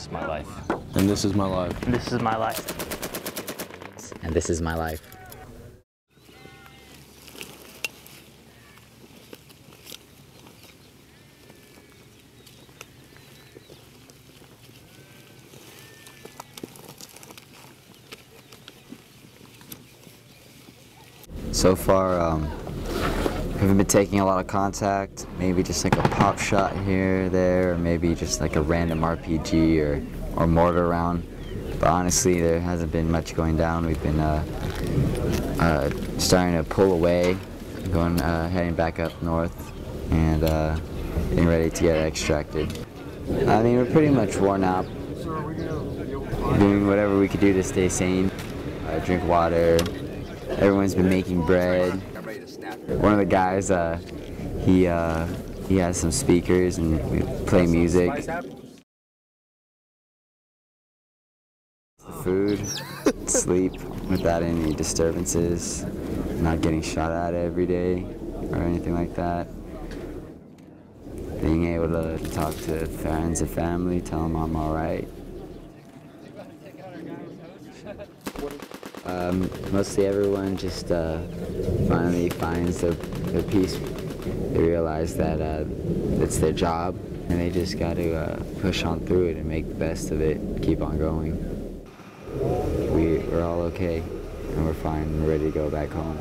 is my life. And this is my life. And this is my life. And this is my life. So far, um, haven't been taking a lot of contact. Maybe just like a pop shot here, there, or maybe just like a random RPG or, or mortar round. But honestly, there hasn't been much going down. We've been uh, uh, starting to pull away, going uh, heading back up north, and uh, getting ready to get extracted. I mean, we're pretty much worn out. Doing whatever we could do to stay sane. Drink water. Everyone's been making bread. One of the guys, uh, he uh, he has some speakers and we play music. Food, sleep without any disturbances, not getting shot at every day or anything like that. Being able to talk to friends and family, tell them I'm all right. Um, mostly everyone just uh, finally finds their, their peace. They realize that uh, it's their job and they just got to uh, push on through it and make the best of it, keep on going. We, we're all okay and we're fine and ready to go back home.